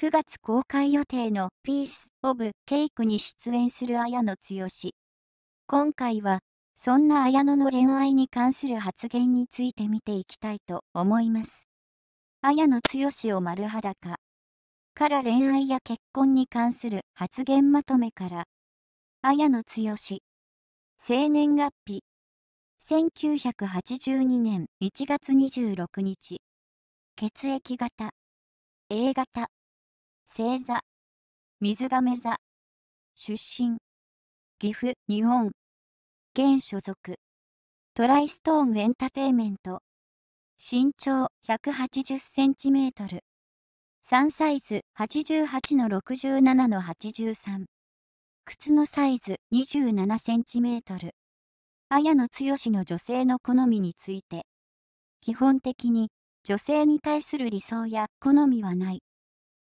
9月公開予定のピース・オブ・ケイクに出演する綾野剛。今回は、そんな綾野の恋愛に関する発言について見ていきたいと思います。綾野剛を丸裸。から恋愛や結婚に関する発言まとめから。綾野剛。生年月日。1982年1月26日。血液型。A 型。星座。水瓶座。出身。岐阜、日本。現所属。トライストーンエンターテイメント。身長180センチメートル。3サイズ88の67の83。靴のサイズ27センチメートル。綾野剛の女性の好みについて。基本的に女性に対する理想や好みはない。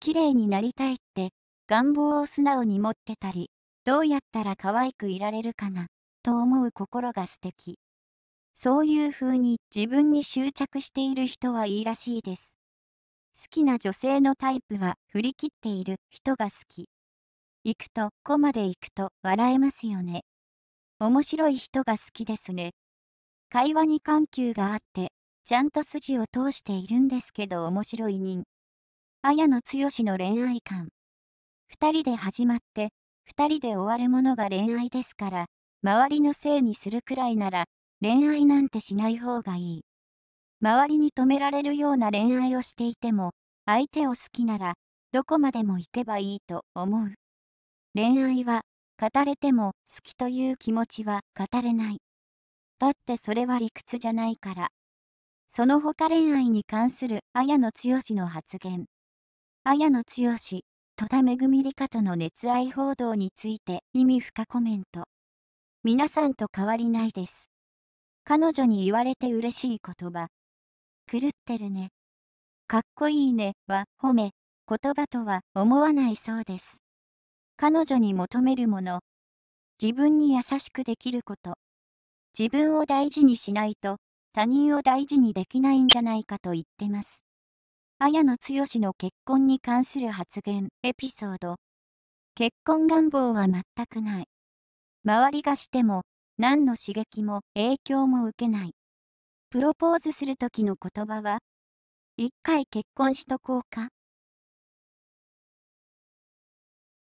綺麗になりたいって願望を素直に持ってたり、どうやったら可愛くいられるかな、と思う心が素敵。そういう風に自分に執着している人はいいらしいです。好きな女性のタイプは振り切っている人が好き。行くと、こまで行くと笑えますよね。面白い人が好きですね。会話に緩急があって、ちゃんと筋を通しているんですけど面白い人。綾野剛の恋愛観。二人で始まって、二人で終わるものが恋愛ですから、周りのせいにするくらいなら、恋愛なんてしない方がいい。周りに止められるような恋愛をしていても、相手を好きなら、どこまでも行けばいいと思う。恋愛は、語れても好きという気持ちは語れない。だってそれは理屈じゃないから。その他恋愛に関する綾野剛の発言。綾野剛、戸田恵里香との熱愛報道について意味深コメント。皆さんと変わりないです。彼女に言われて嬉しい言葉。狂ってるね。かっこいいねは褒め、言葉とは思わないそうです。彼女に求めるもの。自分に優しくできること。自分を大事にしないと他人を大事にできないんじゃないかと言ってます。綾野剛の結婚に関する発言、エピソード。結婚願望は全くない。周りがしても、何の刺激も影響も受けない。プロポーズする時の言葉は、一回結婚しとこうか